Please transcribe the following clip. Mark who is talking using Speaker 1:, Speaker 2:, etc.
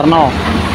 Speaker 1: Arno.